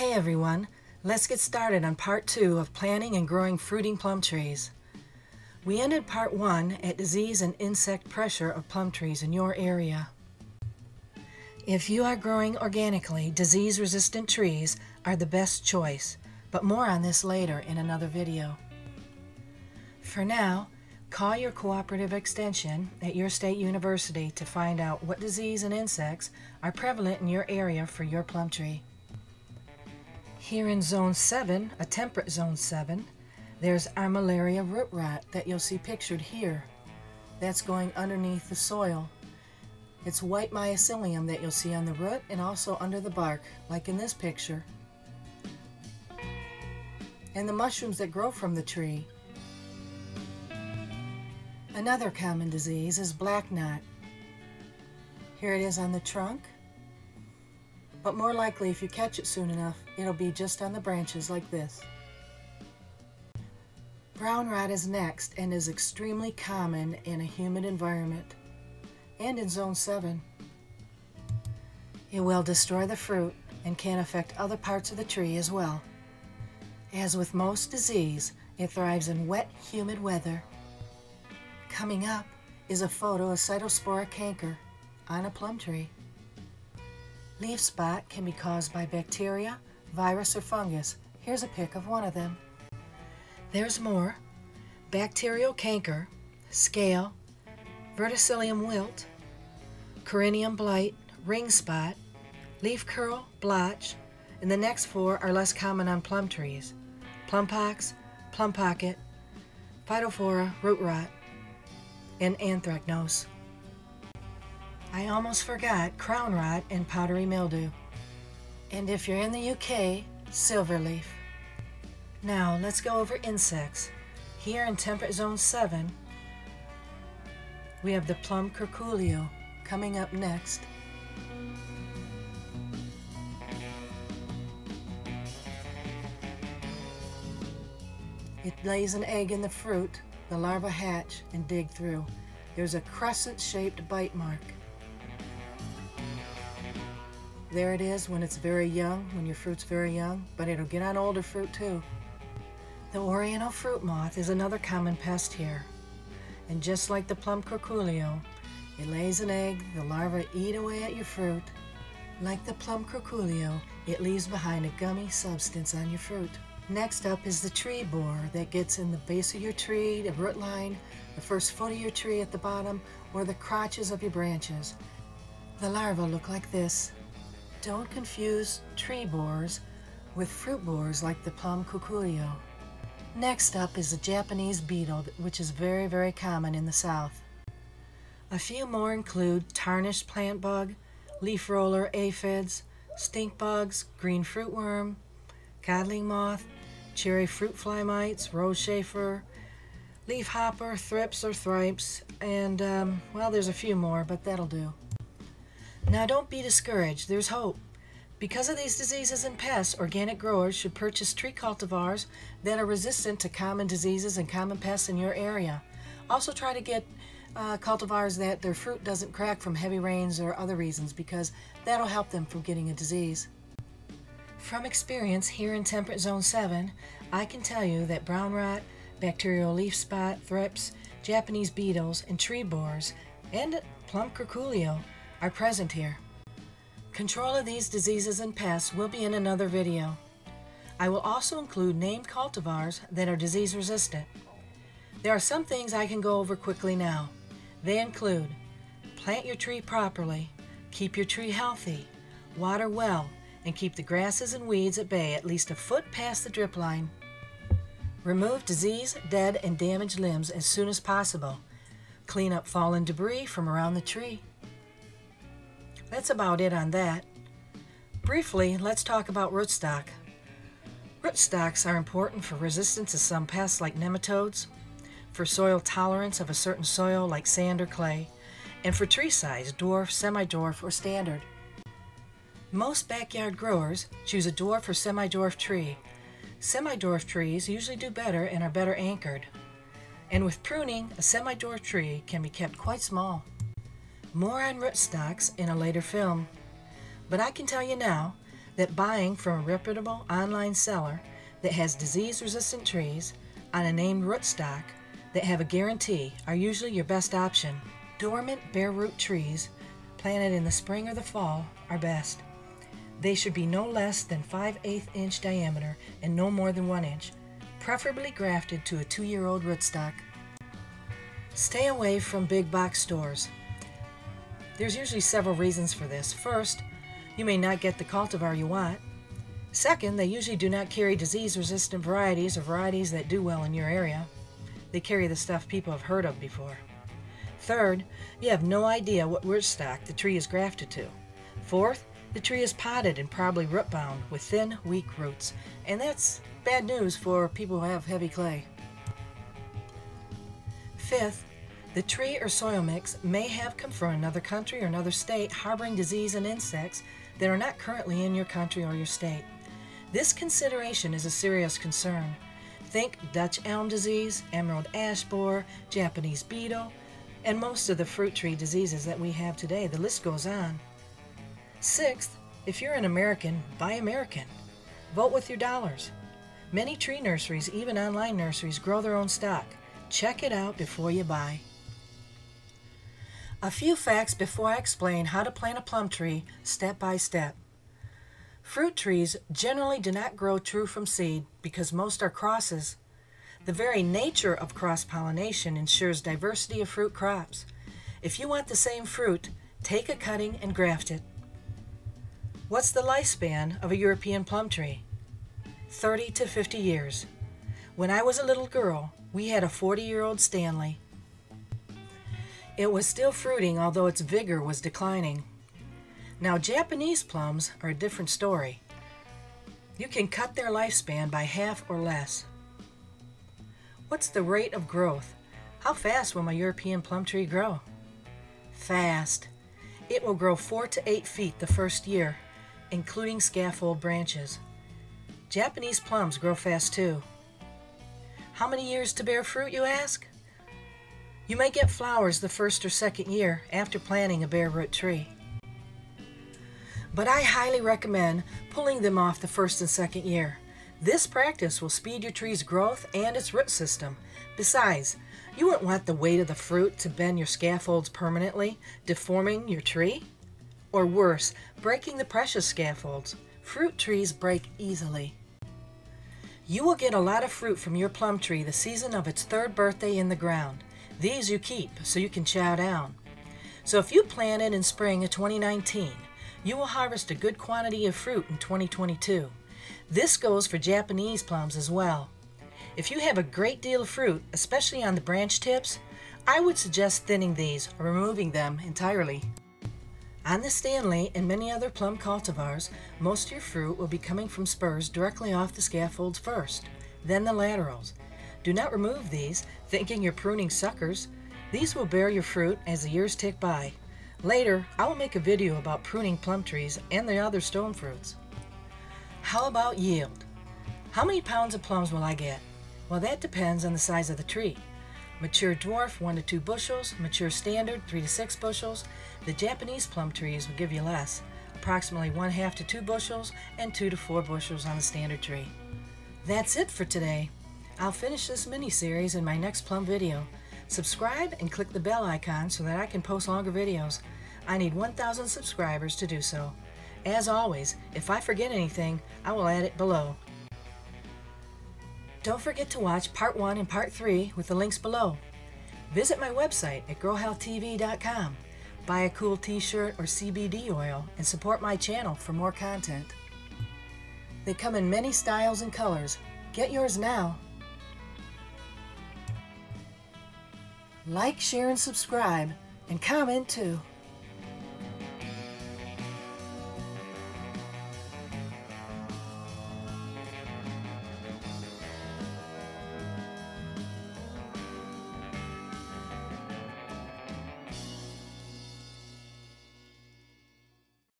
Okay everyone, let's get started on part two of planting and growing fruiting plum trees. We ended part one at disease and insect pressure of plum trees in your area. If you are growing organically, disease-resistant trees are the best choice, but more on this later in another video. For now, call your cooperative extension at your state university to find out what disease and insects are prevalent in your area for your plum tree. Here in Zone 7, a temperate Zone 7, there's Armillaria root rot that you'll see pictured here. That's going underneath the soil. It's white mycelium that you'll see on the root and also under the bark, like in this picture. And the mushrooms that grow from the tree. Another common disease is black knot. Here it is on the trunk. But more likely, if you catch it soon enough, it'll be just on the branches like this. Brown rot is next and is extremely common in a humid environment and in Zone 7. It will destroy the fruit and can affect other parts of the tree as well. As with most disease, it thrives in wet, humid weather. Coming up is a photo of cytospora canker on a plum tree. Leaf spot can be caused by bacteria, virus, or fungus. Here's a pic of one of them. There's more. Bacterial canker, scale, verticillium wilt, coryneum blight, ring spot, leaf curl, blotch, and the next four are less common on plum trees. Plum pox, plum pocket, phytophthora, root rot, and anthracnose. I almost forgot crown rot and powdery mildew. And if you're in the UK, silverleaf. Now let's go over insects. Here in temperate zone 7, we have the plum curculio coming up next. It lays an egg in the fruit, the larvae hatch and dig through. There's a crescent-shaped bite mark. There it is when it's very young, when your fruit's very young, but it'll get on older fruit too. The oriental fruit moth is another common pest here. And just like the plum curculio, it lays an egg, the larvae eat away at your fruit. Like the plum curculio, it leaves behind a gummy substance on your fruit. Next up is the tree borer that gets in the base of your tree, the root line, the first foot of your tree at the bottom, or the crotches of your branches. The larvae look like this. Don't confuse tree borers with fruit borers like the plum curculio. Next up is the Japanese beetle, which is very, very common in the south. A few more include tarnished plant bug, leaf roller aphids, stink bugs, green fruit worm, codling moth, cherry fruit fly mites, rose chafer, leaf hopper, thrips or thripes, and, um, well, there's a few more, but that'll do. Now don't be discouraged, there's hope. Because of these diseases and pests, organic growers should purchase tree cultivars that are resistant to common diseases and common pests in your area. Also try to get uh, cultivars that their fruit doesn't crack from heavy rains or other reasons because that'll help them from getting a disease. From experience here in Temperate Zone 7, I can tell you that brown rot, bacterial leaf spot, thrips, Japanese beetles, and tree borers, and plum curculio are present here. Control of these diseases and pests will be in another video. I will also include named cultivars that are disease resistant. There are some things I can go over quickly now. They include plant your tree properly, keep your tree healthy, water well, and keep the grasses and weeds at bay at least a foot past the drip line. Remove disease, dead, and damaged limbs as soon as possible. Clean up fallen debris from around the tree. That's about it on that. Briefly, let's talk about rootstock. Rootstocks are important for resistance to some pests like nematodes, for soil tolerance of a certain soil like sand or clay, and for tree size, dwarf, semi-dwarf, or standard. Most backyard growers choose a dwarf or semi-dwarf tree. Semi-dwarf trees usually do better and are better anchored. And with pruning, a semi-dwarf tree can be kept quite small. More on rootstocks in a later film. But I can tell you now that buying from a reputable online seller that has disease-resistant trees on a named rootstock that have a guarantee are usually your best option. Dormant bare root trees planted in the spring or the fall are best. They should be no less than 5 8 inch diameter and no more than 1 inch, preferably grafted to a 2 year old rootstock. Stay away from big box stores. There's usually several reasons for this. First, you may not get the cultivar you want. Second, they usually do not carry disease resistant varieties or varieties that do well in your area. They carry the stuff people have heard of before. Third, you have no idea what rootstock the tree is grafted to. Fourth, the tree is potted and probably root bound with thin, weak roots, and that's bad news for people who have heavy clay. Fifth, the tree or soil mix may have come from another country or another state harboring disease and insects that are not currently in your country or your state. This consideration is a serious concern. Think Dutch elm disease, emerald ash borer, Japanese beetle, and most of the fruit tree diseases that we have today. The list goes on. Sixth, if you're an American, buy American. Vote with your dollars. Many tree nurseries, even online nurseries, grow their own stock. Check it out before you buy. A few facts before I explain how to plant a plum tree step by step. Fruit trees generally do not grow true from seed because most are crosses. The very nature of cross-pollination ensures diversity of fruit crops. If you want the same fruit, take a cutting and graft it. What's the lifespan of a European plum tree? 30 to 50 years. When I was a little girl, we had a 40-year-old Stanley. It was still fruiting, although its vigor was declining. Now, Japanese plums are a different story. You can cut their lifespan by half or less. What's the rate of growth? How fast will my European plum tree grow? Fast. It will grow 4 to 8 feet the first year, including scaffold branches. Japanese plums grow fast too. How many years to bear fruit, you ask? You may get flowers the first or second year after planting a bare root tree but I highly recommend pulling them off the first and second year. This practice will speed your tree's growth and its root system. Besides, you wouldn't want the weight of the fruit to bend your scaffolds permanently, deforming your tree. Or worse, breaking the precious scaffolds. Fruit trees break easily. You will get a lot of fruit from your plum tree the season of its third birthday in the ground. These you keep so you can chow down. So if you plant it in spring of 2019, you will harvest a good quantity of fruit in 2022. This goes for Japanese plums as well. If you have a great deal of fruit, especially on the branch tips, I would suggest thinning these or removing them entirely. On the Stanley and many other plum cultivars, most of your fruit will be coming from spurs directly off the scaffolds first, then the laterals. Do not remove these, thinking you're pruning suckers. These will bear your fruit as the years tick by. Later, I will make a video about pruning plum trees and the other stone fruits. How about yield? How many pounds of plums will I get? Well, that depends on the size of the tree. Mature dwarf, 1 to 2 bushels. Mature standard, 3 to 6 bushels. The Japanese plum trees will give you less, approximately 1 half to 2 bushels and 2 to 4 bushels on the standard tree. That's it for today. I'll finish this mini-series in my next plum video. Subscribe and click the bell icon so that I can post longer videos. I need 1,000 subscribers to do so. As always, if I forget anything, I will add it below. Don't forget to watch Part 1 and Part 3 with the links below. Visit my website at growhealthtv.com. Buy a cool t-shirt or CBD oil and support my channel for more content. They come in many styles and colors. Get yours now. Like, share, and subscribe, and comment too.